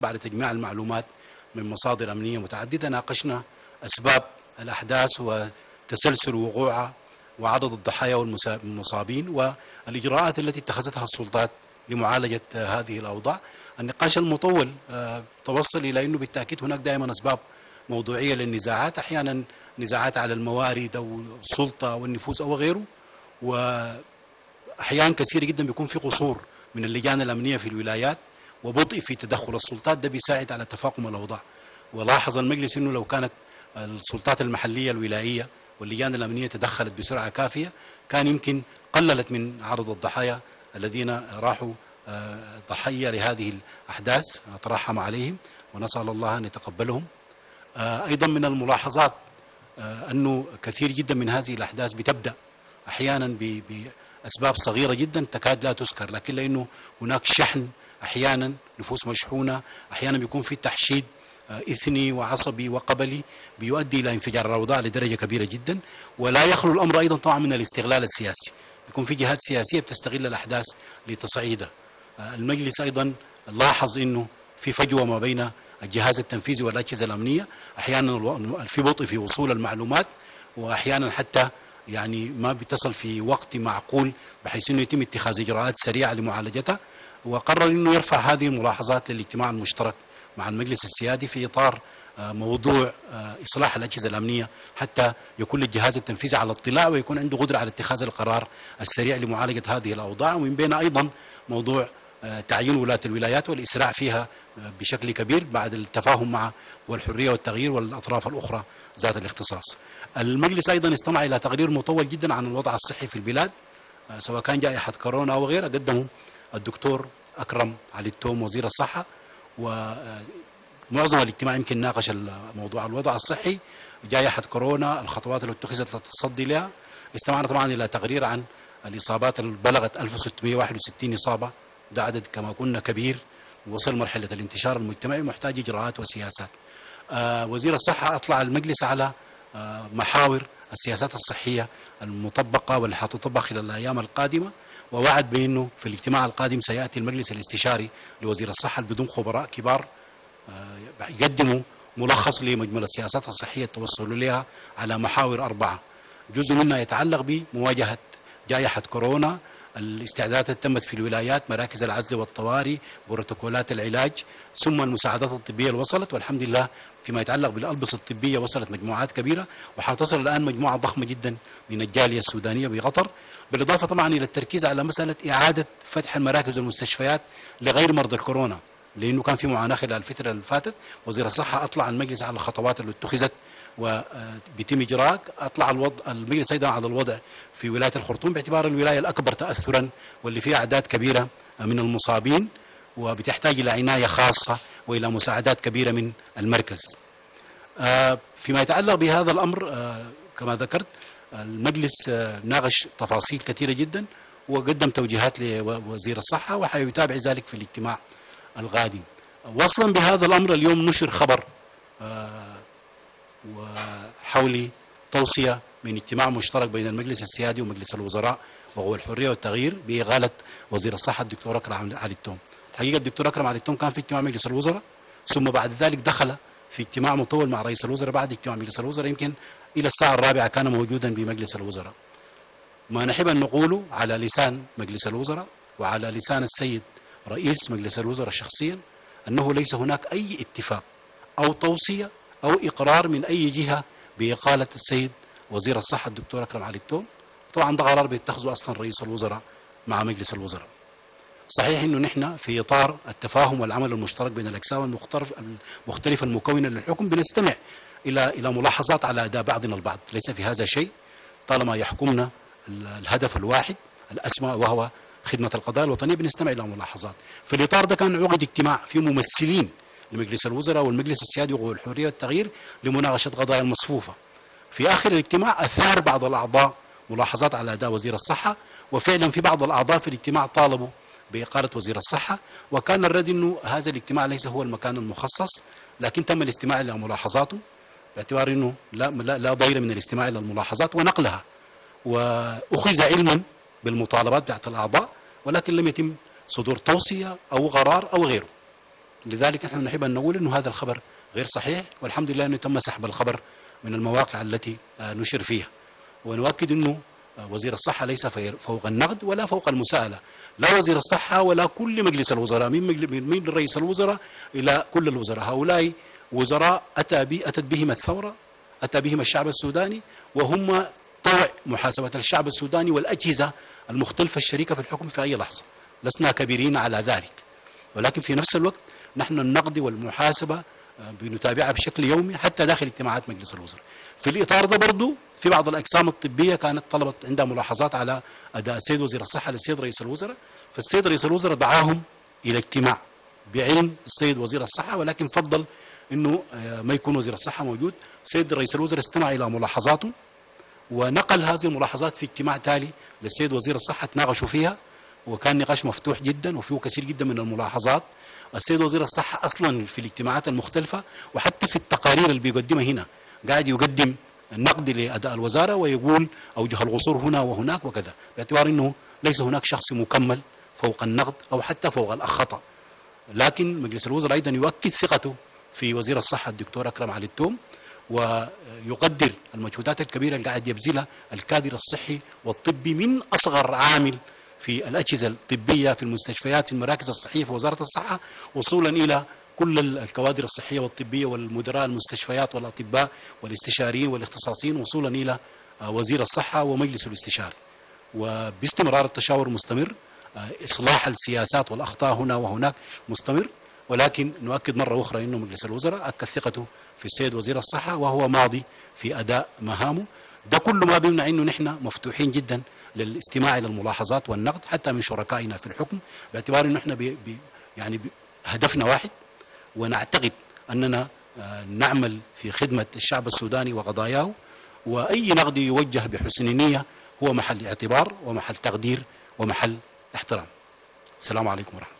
بعد تجميع المعلومات من مصادر أمنية متعددة ناقشنا أسباب الأحداث وتسلسل وقوعها وعدد الضحايا والمصابين والإجراءات التي اتخذتها السلطات لمعالجة هذه الأوضاع. النقاش المطول آه، توصل إلى أنه بالتأكيد هناك دائما أسباب موضوعية للنزاعات. أحيانا نزاعات على الموارد أو السلطة أو النفوذ أو غيره وأحيانا كثيرة جدا بيكون في قصور من اللجان الأمنية في الولايات. وبطء في تدخل. السلطات ده بيساعد على تفاقم الأوضاع. ولاحظ المجلس أنه لو كانت السلطات المحلية الولايية واللجان الأمنية تدخلت بسرعة كافية كان يمكن قللت من عدد الضحايا الذين راحوا آه، ضحية لهذه الأحداث نترحم عليهم ونسأل الله أن يتقبلهم. آه، أيضا من الملاحظات آه، أنه كثير جدا من هذه الأحداث بتبدأ أحيانا بأسباب صغيرة جدا تكاد لا تذكر لكن لأنه هناك شحن أحيانا نفوس مشحونة أحيانا بيكون في تحشيد إثني وعصبي وقبلي بيؤدي إلى انفجار الأوضاع لدرجة كبيرة جدا. ولا يخلو الأمر أيضا طبعا من الاستغلال السياسي. يكون في جهات سياسية بتستغل الأحداث لتصعيدها المجلس أيضا لاحظ أنه في فجوة ما بين الجهاز التنفيذي والأجهزة الأمنية. أحيانا في بطء في وصول المعلومات وأحيانا حتى يعني ما بتصل في وقت معقول بحيث أنه يتم اتخاذ إجراءات سريعة لمعالجتها. وقرر أنه يرفع هذه الملاحظات للاجتماع المشترك مع المجلس السيادي في إطار آه، موضوع آه، إصلاح الأجهزة الأمنية حتى يكون الجهاز التنفيذي على اطلاع ويكون عنده قدرة على اتخاذ القرار السريع لمعالجة هذه الأوضاع. ومن بين أيضا موضوع آه، تعيين ولاة الولايات والإسراع فيها بشكل كبير بعد التفاهم مع والحرية والتغيير والأطراف الأخرى ذات الاختصاص. المجلس أيضا استمع إلى تقرير مطول جدا عن الوضع الصحي في البلاد سواء كان جائحة كورونا أو غيرها قدمه الدكتور أكرم علي التوم وزير الصحة ومعظم الاجتماع يمكن ناقش موضوع الوضع الصحي جائحة كورونا الخطوات اللي اتخذت للتصدي لها. استمعنا طبعا إلى تقرير عن الإصابات اللي بلغت 1661 إصابة. ده عدد كما قلنا كبير وصل مرحلة الانتشار المجتمعي محتاج إجراءات وسياسات. آه وزير الصحة أطلع المجلس على آه محاور السياسات الصحية المطبقة واللي حتطبق خلال الأيام القادمة. ووعد بأنه في الاجتماع القادم سيأتي المجلس الاستشاري لوزير الصحة بدون خبراء كبار آه، يقدموا ملخص لمجمل السياسات الصحية التوصل لها على محاور أربعة. جزء منها يتعلق بمواجهة جائحة كورونا الاستعدادات تمت في الولايات مراكز العزل والطوارئ بروتوكولات العلاج ثم المساعدات الطبية اللي وصلت والحمد لله فيما يتعلق بالألبسة الطبية وصلت مجموعات كبيرة. وحتصل الآن مجموعة ضخمة جدا من الجالية السودانية بقطر. بالإضافة طبعا إلى التركيز على مسألة إعادة فتح المراكز والمستشفيات لغير مرضى الكورونا لأنه كان في معاناة خلال الفترة اللي فاتت. وزير الصحة أطلع المجلس على الخطوات اللي اتخذت وبيتم إجراء أطلع الوضع المجلس أيضا على الوضع في ولاية الخرطوم باعتبار الولاية الأكبر تأثرا واللي فيها أعداد كبيرة من المصابين وبتحتاج إلى عناية خاصة وإلى مساعدات كبيرة من المركز. آه، فيما يتعلق بهذا الأمر آه، كما ذكرت المجلس آه، ناقش تفاصيل كثيرة جدا وقدم توجيهات لوزير الصحة وحيتابع ذلك في الاجتماع القادم وصلا بهذا الأمر اليوم نشر خبر وحول توصية من اجتماع مشترك بين المجلس السيادي ومجلس الوزراء وهو الحرية والتغيير بإغالة وزير الصحة الدكتور أكرم علي التوم. الحقيقة الدكتور أكرم علي التوم كان في اجتماع مجلس الوزراء ثم بعد ذلك دخل في اجتماع مطول مع رئيس الوزراء بعد اجتماع مجلس الوزراء يمكن إلى الساعة الرابعة كان موجودا بمجلس الوزراء. ما نحب أن نقوله على لسان مجلس الوزراء وعلى لسان السيد رئيس مجلس الوزراء شخصيا أنه ليس هناك أي اتفاق أو توصية أو إقرار من أي جهة بإقالة السيد وزير الصحة الدكتور أكرم علي التوم. طبعا ده قرار بيتخذه أصلا رئيس الوزراء مع مجلس الوزراء. صحيح إنه نحن في إطار التفاهم والعمل المشترك بين الأجسام المختلفة المكونة للحكم بنستمع إلى إلى ملاحظات على أداء بعضنا البعض، ليس في هذا شيء طالما يحكمنا الهدف الواحد الاسمى وهو خدمة القضايا الوطنية بنستمع إلى ملاحظات. في الإطار ده كان عقد اجتماع في ممثلين لمجلس الوزراء والمجلس السيادي والحريه والتغيير لمناقشة قضايا المصفوفه. في آخر الاجتماع أثار بعض الأعضاء ملاحظات على أداء وزير الصحة وفعلا في بعض الأعضاء في الاجتماع طالبوا بإقالة وزير الصحة وكان الرد أنه هذا الاجتماع ليس هو المكان المخصص لكن تم الاستماع إلى ملاحظاته باعتبار أنه لا, لا, لا ضير من الاستماع إلى الملاحظات ونقلها. وأخذ علما بالمطالبات بتاعت الأعضاء ولكن لم يتم صدور توصية أو قرار أو غيره. لذلك نحن نحب أن نقول أنه هذا الخبر غير صحيح والحمد لله أنه تم سحب الخبر من المواقع التي آه، نشر فيها. ونؤكد أنه وزير الصحة ليس فوق النقد ولا فوق المساءلة. لا وزير الصحة ولا كل مجلس الوزراء من, من رئيس الوزراء إلى كل الوزراء. هؤلاء وزراء أتى بي أتت بهم الثورة أتى بهم الشعب السوداني وهم طوع محاسبة الشعب السوداني والأجهزة المختلفة الشريكة في الحكم في أي لحظة. لسنا كبيرين على ذلك. ولكن في نفس الوقت نحن النقد والمحاسبة بنتابعها بشكل يومي حتى داخل اجتماعات مجلس الوزراء. في الإطار ده برضو في بعض الأقسام الطبية كانت طلبت عندها ملاحظات على أداء السيد وزير الصحة للسيد رئيس الوزراء. فالسيد رئيس الوزراء دعاهم إلى اجتماع بعلم السيد وزير الصحة ولكن فضل أنه آه، ما يكون وزير الصحة موجود. السيد رئيس الوزراء استمع إلى ملاحظاته ونقل هذه الملاحظات في اجتماع تالي للسيد وزير الصحة تناقشوا فيها. وكان نقاش مفتوح جدا وفيه كثير جدا من الملاحظات. السيد وزير الصحة أصلا في الاجتماعات المختلفة وحتى في التقارير اللي بيقدمها هنا قاعد يقدم النقد لأداء الوزارة ويقول أوجه الغصور هنا وهناك وكذا باعتبار أنه ليس هناك شخص مكمل فوق النقد أو حتى فوق الخطأ لكن مجلس الوزراء أيضا يؤكد ثقته في وزير الصحة الدكتور أكرم علي التوم ويقدر المجهودات الكبيرة اللي قاعد يبذلها الكادر الصحي والطبي من أصغر عامل في الأجهزة الطبية في المستشفيات في المراكز الصحية في وزارة الصحة وصولا إلى كل الكوادر الصحية والطبية والمدراء المستشفيات والأطباء والاستشاريين والاختصاصيين وصولا إلى آه، وزير الصحة ومجلس الاستشاري. وباستمرار التشاور مستمر آه، إصلاح السياسات والأخطاء هنا وهناك مستمر ولكن نؤكد مرة أخرى أنه مجلس الوزراء أكد ثقته في السيد وزير الصحة وهو ماضي في أداء مهامه. ده كله ما بيمنع أنه نحن مفتوحين جدا للاستماع إلى الملاحظات والنقد حتى من شركائنا في الحكم باعتبار أنه إحنا بي بي يعني بي هدفنا واحد ونعتقد أننا آه، نعمل في خدمة الشعب السوداني وقضاياه وأي نقد يوجه بحسن نية هو محل اعتبار ومحل تقدير ومحل احترام. السلام عليكم ورحمة الله.